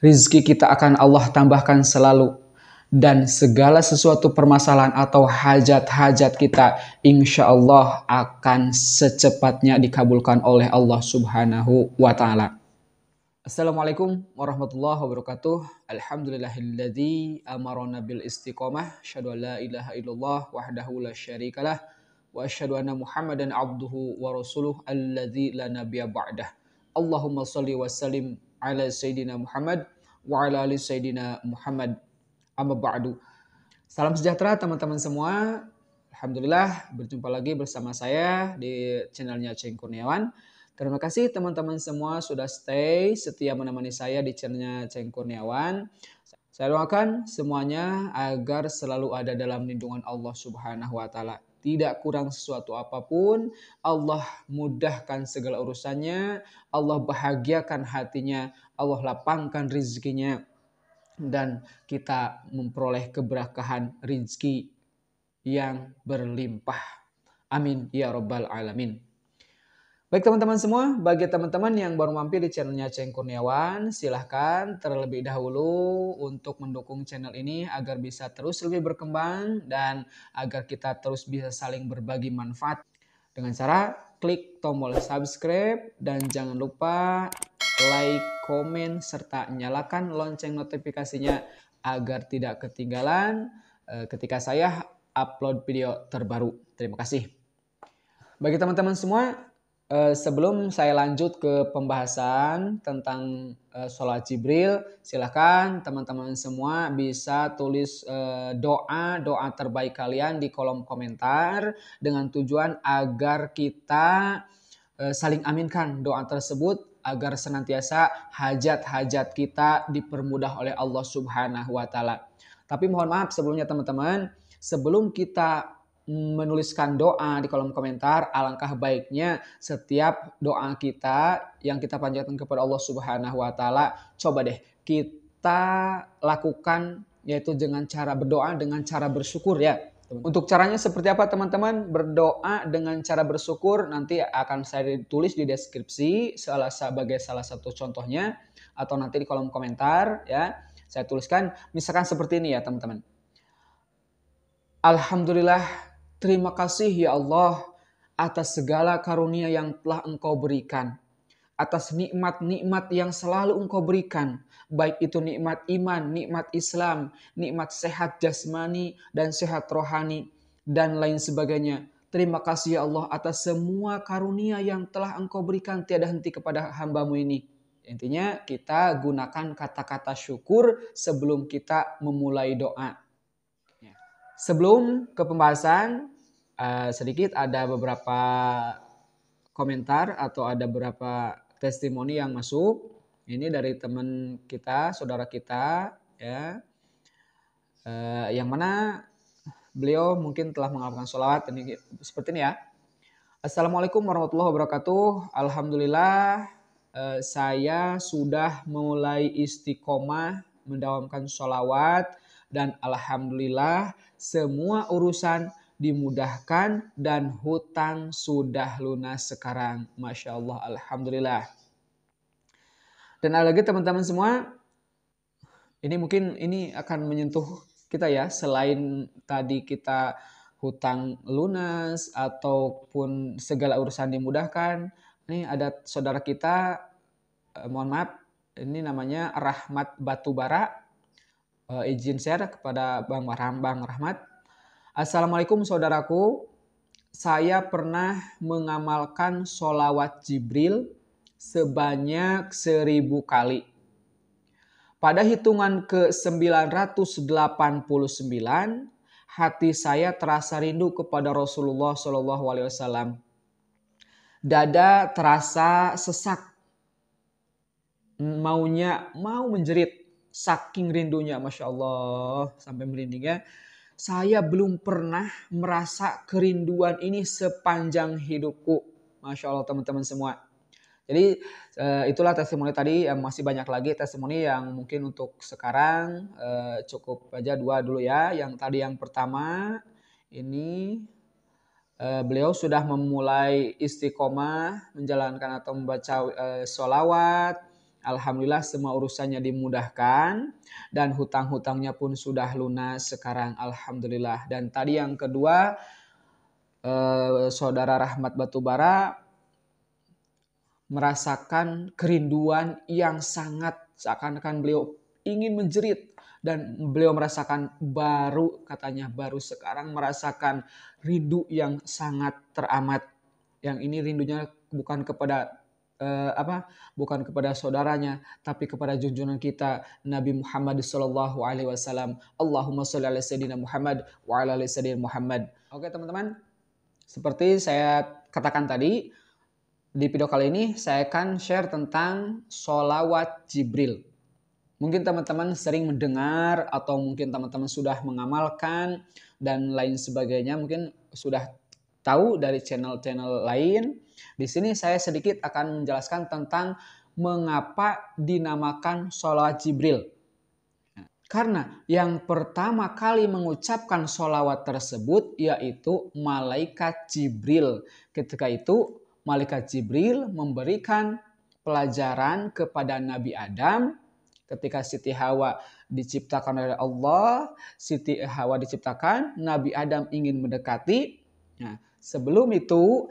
rizki kita akan Allah tambahkan selalu dan segala sesuatu permasalahan atau hajat-hajat kita insya Allah akan secepatnya dikabulkan oleh Allah subhanahu wa ta'ala. Assalamualaikum warahmatullahi wabarakatuh. Alhamdulillahilladzi amarona bil istiqomah. Asyhadu an la ilaha illallah wahdahu la syarikalah wa asyhadu anna Muhammadan abduhu wa rasuluh alladzi la nabiyya ba'dah. Allahumma shalli wa sallim ala sayyidina Muhammad wa ala ali sayyidina Muhammad Amma ba'du. Salam sejahtera teman-teman semua. Alhamdulillah berjumpa lagi bersama saya di channelnya Ceng Kurniawan. Terima kasih teman-teman semua sudah stay setia menemani saya di channelnya Ceng Kurniawan. Saya doakan semuanya agar selalu ada dalam lindungan Allah Subhanahu wa taala. Tidak kurang sesuatu apa pun, Allah mudahkan segala urusannya, Allah bahagiakan hatinya, Allah lapangkan rezekinya, dan kita memperoleh keberkahan rizki yang berlimpah. Amin ya robbal alamin. Baik teman-teman semua, bagi teman-teman yang baru mampir di channelnya Ceng Kurniawan, silahkan terlebih dahulu untuk mendukung channel ini agar bisa terus lebih berkembang dan agar kita terus bisa saling berbagi manfaat dengan cara klik tombol subscribe dan jangan lupa like, komen, serta nyalakan lonceng notifikasinya agar tidak ketinggalan uh, ketika saya upload video terbaru. Terima kasih. Bagi teman-teman semua, uh, sebelum saya lanjut ke pembahasan tentang uh, sholat Jibril, silahkan teman-teman semua bisa tulis doa-doa terbaik kalian di kolom komentar dengan tujuan agar kita saling aminkan doa tersebut agar senantiasa hajat-hajat kita dipermudah oleh Allah Subhanahu wa taala. Tapi mohon maaf sebelumnya teman-teman, sebelum kita menuliskan doa di kolom komentar, alangkah baiknya setiap doa kita yang kita panjatkan kepada Allah Subhanahu wa taala, coba deh kita lakukan yaitu dengan cara berdoa dengan cara bersyukur ya untuk caranya seperti apa teman-teman? Berdoa dengan cara bersyukur nanti akan saya tulis di deskripsi salah sebagai salah satu contohnya atau nanti di kolom komentar ya. Saya tuliskan misalkan seperti ini ya teman-teman. Alhamdulillah terima kasih ya Allah atas segala karunia yang telah Engkau berikan atas nikmat-nikmat yang selalu engkau berikan. Baik itu nikmat iman, nikmat Islam, nikmat sehat jasmani dan sehat rohani, dan lain sebagainya. Terima kasih ya Allah atas semua karunia yang telah engkau berikan tiada henti kepada hambamu ini. Intinya kita gunakan kata-kata syukur sebelum kita memulai doa. Ya. Sebelum ke pembahasan, uh, sedikit ada beberapa komentar atau ada beberapa testimoni yang masuk. Ini dari teman kita, saudara kita, ya, eh, yang mana beliau mungkin telah mengamalkan sholawat ini seperti ini ya. Assalamualaikum warahmatullahi wabarakatuh. Alhamdulillah eh, saya sudah mulai istiqomah mendawamkan sholawat dan alhamdulillah semua urusan dimudahkan dan hutang sudah lunas sekarang. Masya Allah, Alhamdulillah. Dan ada lagi teman-teman semua, ini mungkin ini akan menyentuh kita ya, selain tadi kita hutang lunas ataupun segala urusan dimudahkan. Ini ada saudara kita, eh, mohon maaf, ini namanya Rahmat Batubara. Eh, izin share kepada Bang Rahmat, Bang Rahmat Assalamualaikum saudaraku. Saya pernah mengamalkan solawat Jibril sebanyak seribu kali. Pada hitungan ke-989, hati saya terasa rindu kepada Rasulullah Wasallam. Dada terasa sesak, maunya mau menjerit, saking rindunya, masya Allah, sampai merinding ya saya belum pernah merasa kerinduan ini sepanjang hidupku. Masya Allah teman-teman semua. Jadi uh, itulah testimoni tadi masih banyak lagi testimoni yang mungkin untuk sekarang uh, cukup aja dua dulu ya. Yang tadi yang pertama ini uh, beliau sudah memulai istiqomah menjalankan atau membaca solawat Alhamdulillah semua urusannya dimudahkan dan hutang-hutangnya pun sudah lunas sekarang Alhamdulillah. Dan tadi yang kedua eh, saudara Rahmat Batubara merasakan kerinduan yang sangat seakan-akan beliau ingin menjerit dan beliau merasakan baru katanya baru sekarang merasakan rindu yang sangat teramat. Yang ini rindunya bukan kepada uh, apa bukan kepada saudaranya tapi kepada junjungan kita Nabi Muhammad sallallahu alaihi wasallam. Allahumma shalli ala sayyidina Muhammad wa ala ali sayyidina Muhammad. Oke teman-teman. Seperti saya katakan tadi di video kali ini saya akan share tentang solawat Jibril. Mungkin teman-teman sering mendengar atau mungkin teman-teman sudah mengamalkan dan lain sebagainya. Mungkin sudah tahu dari channel-channel lain di sini saya sedikit akan menjelaskan tentang mengapa dinamakan sholawat Jibril. Karena yang pertama kali mengucapkan sholawat tersebut yaitu malaikat Jibril. Ketika itu malaikat Jibril memberikan pelajaran kepada Nabi Adam ketika Siti Hawa diciptakan oleh Allah, Siti Hawa diciptakan, Nabi Adam ingin mendekati. Nah, sebelum itu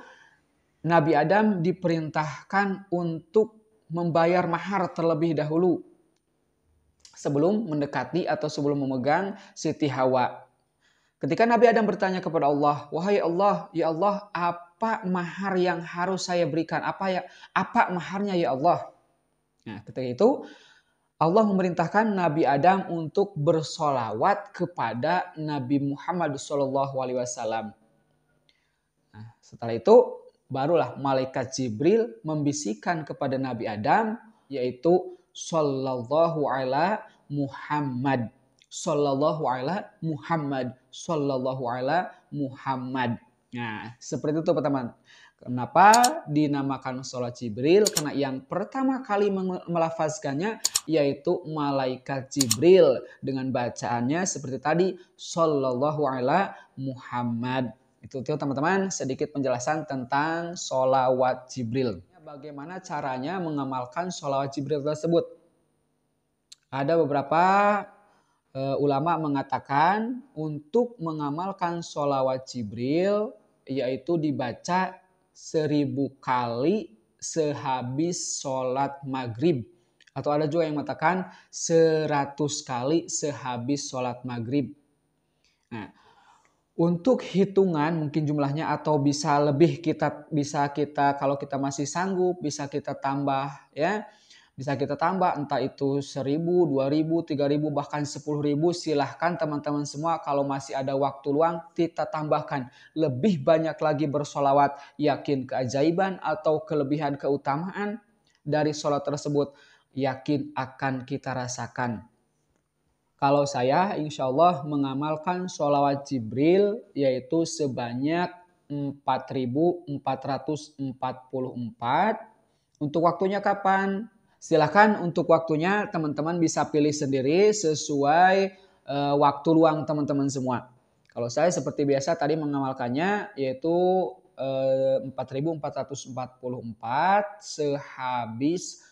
Nabi Adam diperintahkan untuk membayar mahar terlebih dahulu sebelum mendekati atau sebelum memegang Siti Hawa. Ketika Nabi Adam bertanya kepada Allah, "Wahai Allah, ya Allah, apa mahar yang harus saya berikan? Apa ya apa maharnya ya Allah?" Nah, ketika itu Allah memerintahkan Nabi Adam untuk bersolawat kepada Nabi Muhammad SAW. Nah, setelah itu barulah malaikat Jibril membisikkan kepada Nabi Adam yaitu sallallahu ala Muhammad sallallahu ala Muhammad sallallahu ala Muhammad. Nah, seperti itu teman-teman. Kenapa dinamakan sholat Jibril? Karena yang pertama kali melafazkannya yaitu malaikat Jibril dengan bacaannya seperti tadi sallallahu ala Muhammad. Itu tuh teman-teman sedikit penjelasan tentang solawat Jibril. Bagaimana caranya mengamalkan solawat Jibril tersebut? Ada beberapa uh, ulama mengatakan untuk mengamalkan solawat Jibril yaitu dibaca seribu kali sehabis sholat maghrib. Atau ada juga yang mengatakan seratus kali sehabis sholat maghrib. Nah, untuk hitungan mungkin jumlahnya atau bisa lebih kita bisa kita kalau kita masih sanggup bisa kita tambah ya. Bisa kita tambah entah itu 1000, 2000, 3000 bahkan 10000 silahkan teman-teman semua kalau masih ada waktu luang kita tambahkan. Lebih banyak lagi bersolawat yakin keajaiban atau kelebihan keutamaan dari sholat tersebut yakin akan kita rasakan kalau saya insya Allah mengamalkan sholawat Jibril yaitu sebanyak 4444. Untuk waktunya kapan? Silahkan untuk waktunya teman-teman bisa pilih sendiri sesuai uh, waktu luang teman-teman semua. Kalau saya seperti biasa tadi mengamalkannya yaitu uh, 4444 sehabis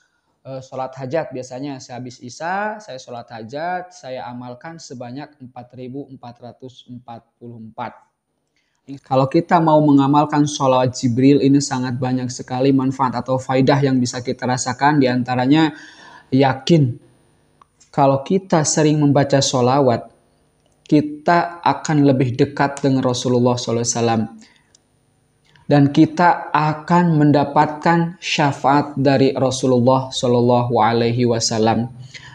uh, sholat hajat biasanya. Sehabis isya saya sholat hajat saya amalkan sebanyak 4444 kalau kita mau mengamalkan sholawat Jibril ini sangat banyak sekali manfaat atau faidah yang bisa kita rasakan. Di antaranya yakin kalau kita sering membaca sholawat kita akan lebih dekat dengan Rasulullah SAW dan kita akan mendapatkan syafaat dari Rasulullah Shallallahu Alaihi Wasallam.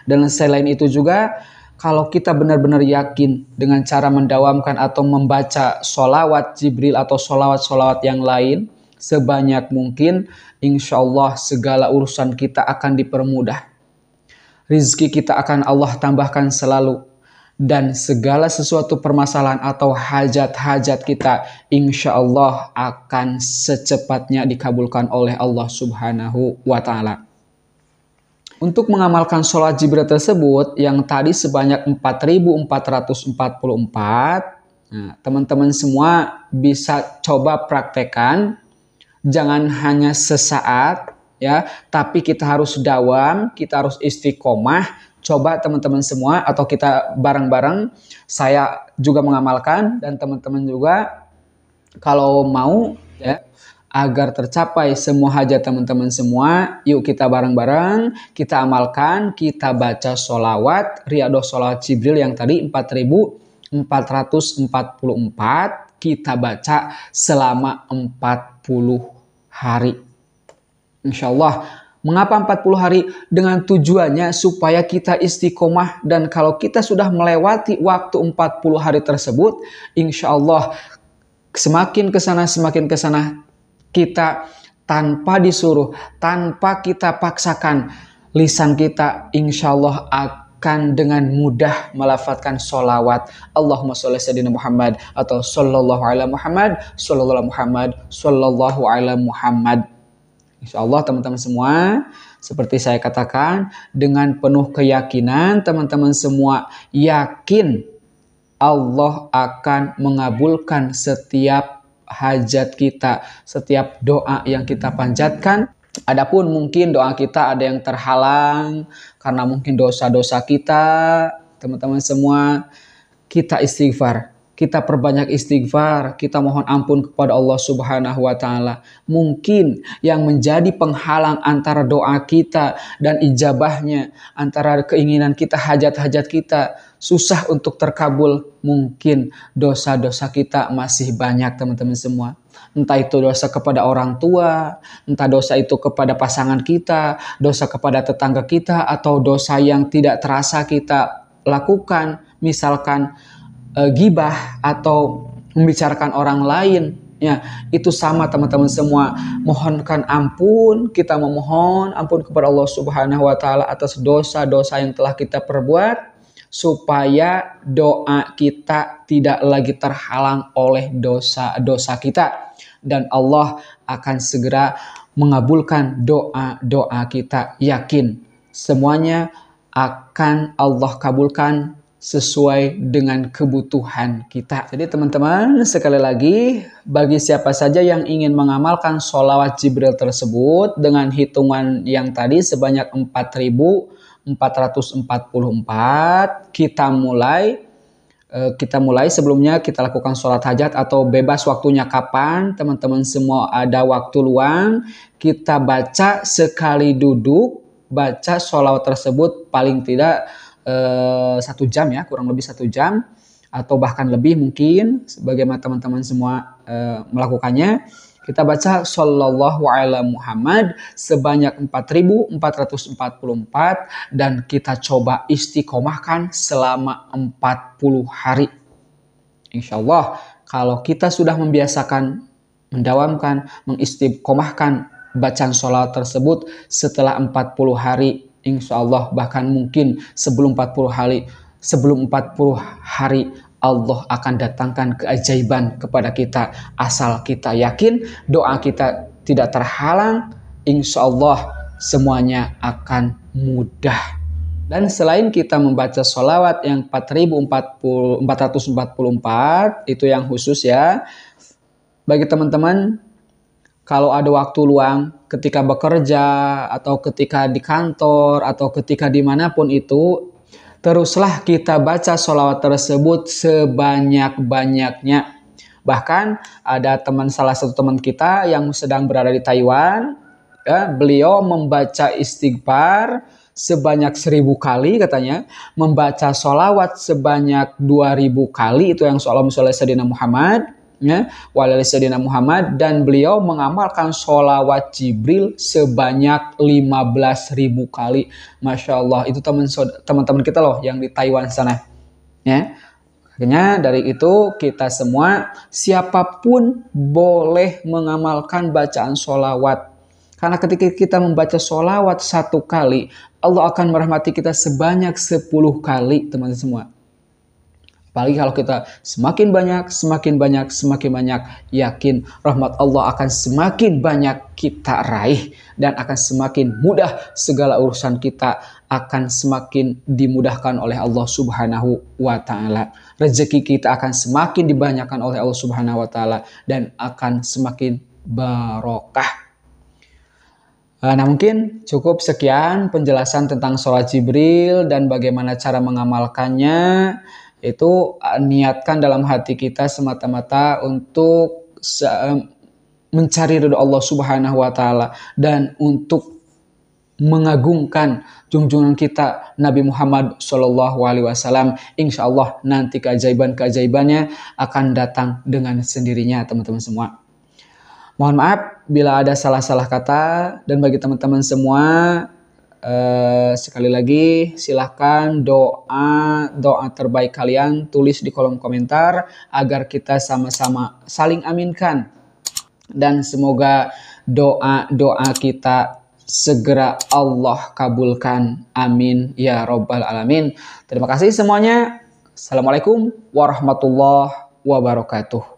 Dan selain itu juga kalau kita benar-benar yakin dengan cara mendawamkan atau membaca solawat Jibril atau solawat-solawat yang lain sebanyak mungkin, insya Allah segala urusan kita akan dipermudah. Rizki kita akan Allah tambahkan selalu dan segala sesuatu permasalahan atau hajat-hajat kita insya Allah akan secepatnya dikabulkan oleh Allah subhanahu wa ta'ala. Untuk mengamalkan sholat Jibril tersebut yang tadi sebanyak 4444, nah, teman-teman semua bisa coba praktekkan, jangan hanya sesaat, ya, tapi kita harus dawam, kita harus istiqomah. Coba teman-teman semua atau kita bareng-bareng saya juga mengamalkan dan teman-teman juga kalau mau ya agar tercapai semua hajat teman-teman semua, yuk kita bareng-bareng, kita amalkan, kita baca sholawat, riadoh sholawat Jibril yang tadi 4444, kita baca selama 40 hari. Insya Allah, mengapa 40 hari? Dengan tujuannya supaya kita istiqomah dan kalau kita sudah melewati waktu 40 hari tersebut, insya Allah semakin ke sana semakin ke sana kita tanpa disuruh, tanpa kita paksakan, lisan kita insya Allah akan dengan mudah melafatkan solawat Allahumma sholli sayyidina Muhammad atau sallallahu alaihi Muhammad sallallahu Muhammad sallallahu alaihi Muhammad Insya Allah teman-teman semua seperti saya katakan dengan penuh keyakinan teman-teman semua yakin Allah akan mengabulkan setiap hajat kita, setiap doa yang kita panjatkan. Adapun mungkin doa kita ada yang terhalang karena mungkin dosa-dosa kita, teman-teman semua, kita istighfar kita perbanyak istighfar, kita mohon ampun kepada Allah Subhanahu wa taala. Mungkin yang menjadi penghalang antara doa kita dan ijabahnya, antara keinginan kita, hajat-hajat kita susah untuk terkabul, mungkin dosa-dosa kita masih banyak teman-teman semua. Entah itu dosa kepada orang tua, entah dosa itu kepada pasangan kita, dosa kepada tetangga kita atau dosa yang tidak terasa kita lakukan, misalkan e, gibah atau membicarakan orang lain ya itu sama teman-teman semua. Mohonkan ampun kita memohon ampun kepada Allah Subhanahu wa taala atas dosa-dosa yang telah kita perbuat supaya doa kita tidak lagi terhalang oleh dosa-dosa kita. Dan Allah akan segera mengabulkan doa-doa kita. Yakin semuanya akan Allah kabulkan sesuai dengan kebutuhan kita. Jadi teman-teman sekali lagi bagi siapa saja yang ingin mengamalkan sholawat Jibril tersebut dengan hitungan yang tadi sebanyak 4444 kita mulai eh, kita mulai sebelumnya kita lakukan sholat hajat atau bebas waktunya kapan teman-teman semua ada waktu luang kita baca sekali duduk baca sholawat tersebut paling tidak Eh, satu jam ya, kurang lebih satu jam atau bahkan lebih mungkin sebagaimana teman-teman semua uh, melakukannya. Kita baca Sallallahu Alaihi Muhammad sebanyak 4444 dan kita coba istiqomahkan selama 40 hari. Insya Allah kalau kita sudah membiasakan, mendawamkan, mengistiqomahkan bacaan sholat tersebut setelah 40 hari insya Allah bahkan mungkin sebelum 40 hari sebelum 40 hari Allah akan datangkan keajaiban kepada kita. Asal kita yakin doa kita tidak terhalang insya Allah semuanya akan mudah. Dan selain kita membaca sholawat yang 4444 itu yang khusus ya bagi teman-teman kalau ada waktu luang ketika bekerja atau ketika di kantor atau ketika di mana pun itu teruslah kita baca sholawat tersebut sebanyak-banyaknya. Bahkan ada teman salah satu teman kita yang sedang berada di Taiwan ya, beliau membaca istighfar sebanyak seribu kali katanya membaca sholawat sebanyak dua ribu kali itu yang sholawat Sadina Muhammad ya Sayyidina Muhammad dan beliau mengamalkan sholawat Jibril sebanyak 15.000 kali Masya Allah itu teman-teman kita loh yang di Taiwan sana ya Akhirnya dari itu kita semua siapa pun boleh mengamalkan bacaan sholawat. Karena ketika kita membaca sholawat satu kali, Allah akan merahmati kita sebanyak sepuluh kali teman-teman semua. Apalagi kalau kita semakin banyak, semakin banyak, semakin banyak, yakin rahmat Allah akan semakin banyak kita raih dan akan semakin mudah segala urusan kita akan semakin dimudahkan oleh Allah Subhanahu wa taala. Rezeki kita akan semakin dibanyakan oleh Allah Subhanahu wa taala dan akan semakin barokah. Eh, nah mungkin cukup sekian penjelasan tentang sholat Jibril dan bagaimana cara mengamalkannya. Itu niatkan dalam hati kita semata-mata untuk mencari ridho Allah Subhanahu wa taala dan untuk mengagungkan junjungan kita Nabi Muhammad Shallallahu Alaihi Wasallam. Insya Allah nanti keajaiban-keajaibannya akan datang dengan sendirinya teman-teman semua. Mohon maaf bila ada salah-salah kata dan bagi teman-teman semua eh, sekali lagi silahkan doa doa terbaik kalian tulis di kolom komentar agar kita sama-sama saling aminkan. Dan semoga doa doa kita segera Allah kabulkan. Amin ya robbal alamin. Terima kasih semuanya. Assalamualaikum warahmatullahi wabarakatuh